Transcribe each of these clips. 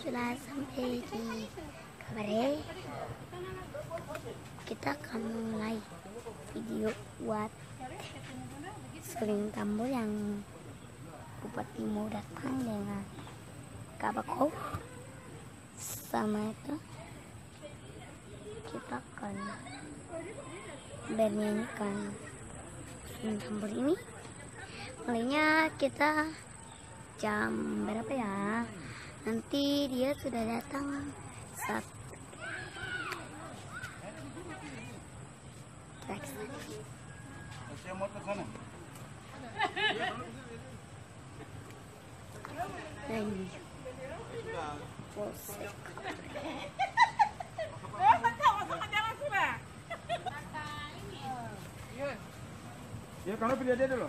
sudah sampai di Kabare. Kita akan mulai video buat sering tambul yang Bupati mau datang dengan Kabako sama itu kita akan bernyanyikan sering tambul ini mulainya kita jam berapa ya nanti dia sudah datang saat. Ya, kalau pilih dia dulu.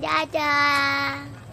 ya. Dadah.